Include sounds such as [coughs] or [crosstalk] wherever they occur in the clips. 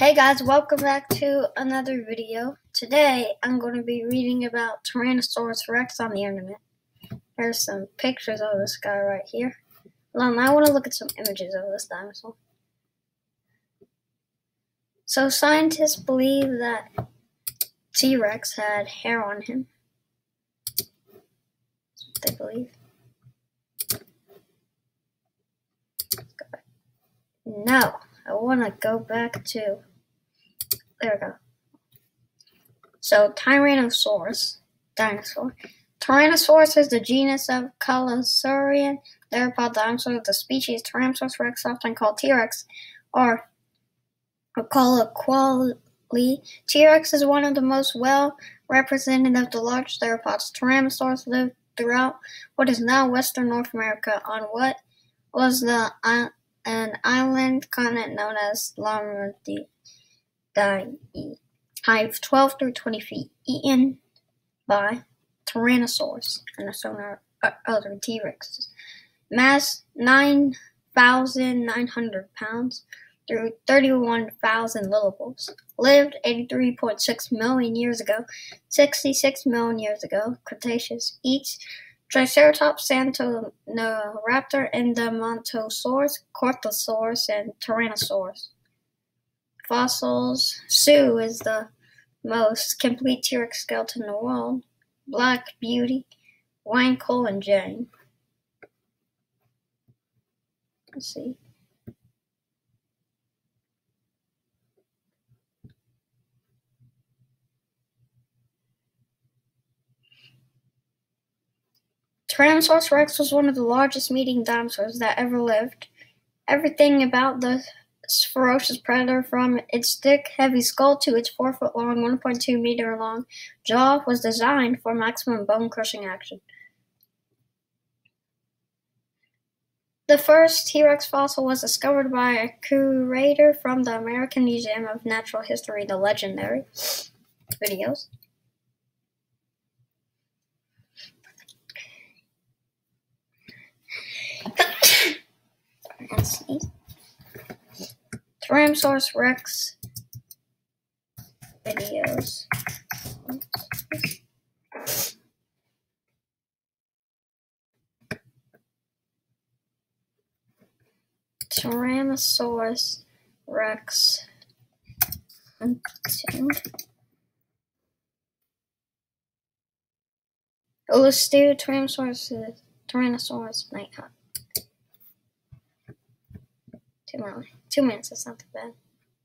Hey guys, welcome back to another video. Today I'm going to be reading about Tyrannosaurus rex on the internet. There's some pictures of this guy right here. Hold on, I want to look at some images of this dinosaur. So scientists believe that T-Rex had hair on him. They believe. No, I want to go back to there we go. So Tyrannosaurus, dinosaur. Tyrannosaurus is the genus of Coelurosaurian theropod dinosaurs. The species Tyrannosaurus rex, often called T-Rex, or colloquially T-Rex, is one of the most well represented of the large theropods. Tyrannosaurus lived throughout what is now Western North America on what was the uh, an island continent known as Laramidia height of 12 through 20 feet, eaten by Tyrannosaurus and some uh, other T Rexes. Mass 9,900 pounds through 31,000 littables. Lived 83.6 million years ago, 66 million years ago, Cretaceous. Eats Triceratops, Santoraptor, Edmontosaurus, Corythosaurus, and Tyrannosaurus fossils. Sue is the most complete T-Rex skeleton in the world. Black Beauty, Wankel, and Jane. Let's see. Tyrannosaurus rex was one of the largest meat-eating dinosaurs that ever lived. Everything about the ferocious predator from its thick, heavy skull to its four foot long, 1.2 meter long jaw was designed for maximum bone crushing action. The first T Rex fossil was discovered by a curator from the American Museum of Natural History, the legendary videos. [coughs] Tyrannosaurus rex videos. Tyrannosaurus rex. Let's do Tyrannosaurus, Tyrannosaurus Night Hunt. Two minutes. Two minutes, that's not too bad.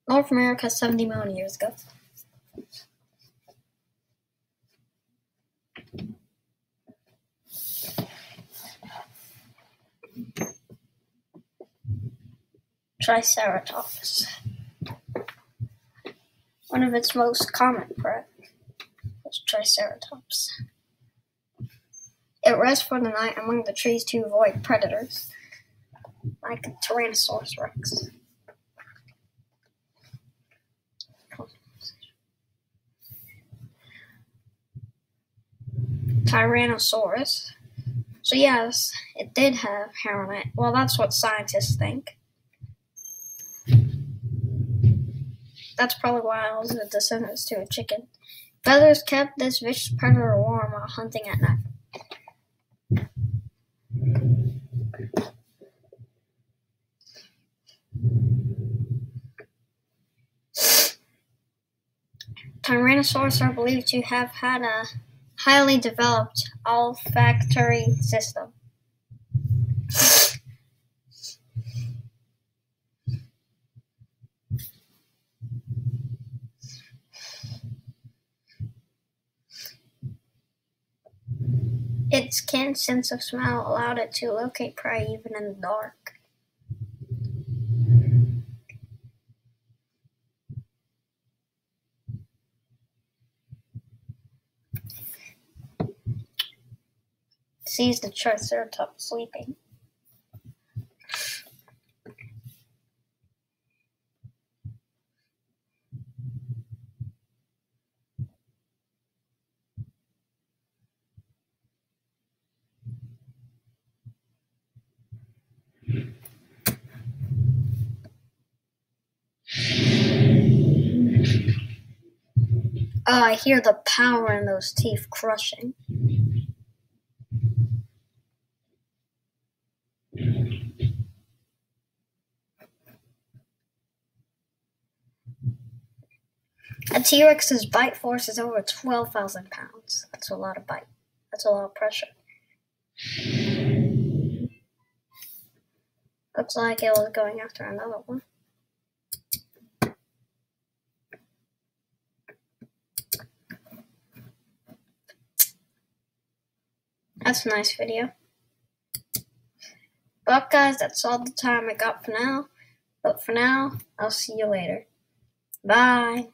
North America 70 million years ago. Triceratops. One of its most common prey was Triceratops. It rests for the night among the trees to avoid predators like Tyrannosaurus rex. Tyrannosaurus. So, yes, it did have hair on it. Well, that's what scientists think. That's probably why I was a descendant to a chicken. Feathers kept this vicious predator warm while hunting at night. Tyrannosaurs are believed to have had a highly developed olfactory system. Its keen sense of smell allowed it to locate prey even in the dark. sees the Triceratops sleeping. Oh, I hear the power in those teeth crushing. A T-Rex's bite force is over 12,000 pounds. That's a lot of bite. That's a lot of pressure. Looks like it was going after another one. That's a nice video. But guys, that's all the time I got for now. But for now, I'll see you later. Bye.